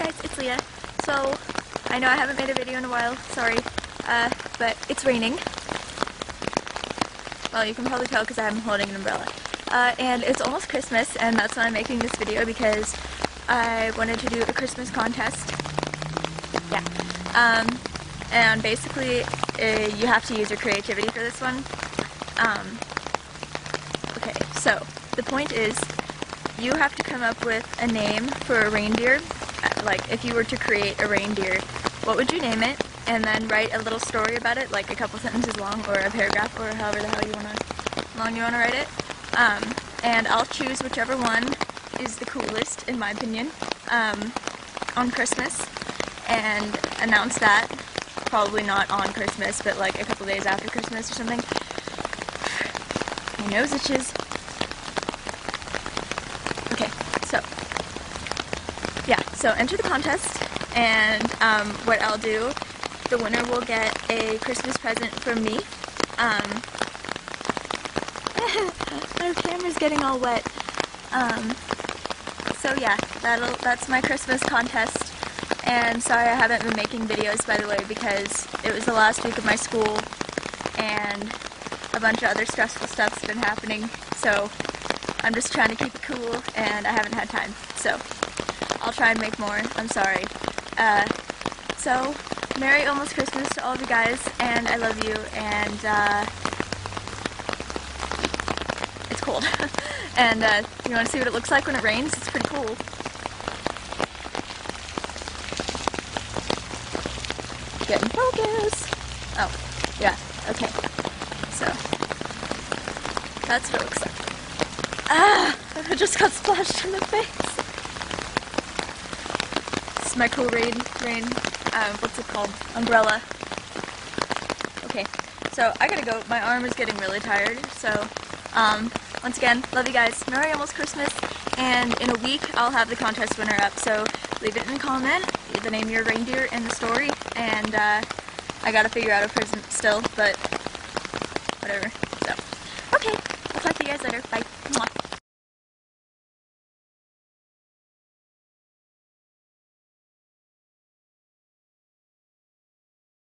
guys, it's Leda. So, I know I haven't made a video in a while, sorry, uh, but it's raining. Well, you can probably tell because I'm holding an umbrella. Uh, and it's almost Christmas, and that's why I'm making this video because I wanted to do a Christmas contest. Yeah. Um, and basically, uh, you have to use your creativity for this one. Um, okay, so the point is, you have to come up with a name for a reindeer. Like, if you were to create a reindeer, what would you name it? And then write a little story about it, like a couple sentences long, or a paragraph, or however the hell you wanna, long you wanna write it. Um, and I'll choose whichever one is the coolest, in my opinion, um, on Christmas, and announce that. Probably not on Christmas, but like a couple days after Christmas or something. My nose itches. Okay, so yeah, so enter the contest, and um, what I'll do, the winner will get a Christmas present from me. Um, our camera's getting all wet. Um, so yeah, that'll that's my Christmas contest. And sorry I haven't been making videos by the way because it was the last week of my school and a bunch of other stressful stuff's been happening. So I'm just trying to keep it cool and I haven't had time. So I'll try and make more. I'm sorry. Uh, so Merry almost Christmas to all of you guys and I love you and uh, it's cold. and uh, you want to see what it looks like when it rains? It's pretty cool. Get in focus. Oh, yeah, okay. So, that's what it looks like. Ah! I just got splashed in the face. My cool rain, rain, uh, what's it called? Umbrella. Okay, so I gotta go. My arm is getting really tired, so, um, once again, love you guys. Merry almost Christmas, and in a week I'll have the contest winner up, so leave it in the comment, the name of your reindeer and the story, and, uh, I gotta figure out a present still, but whatever. So, okay, I'll talk to you guys later. Bye.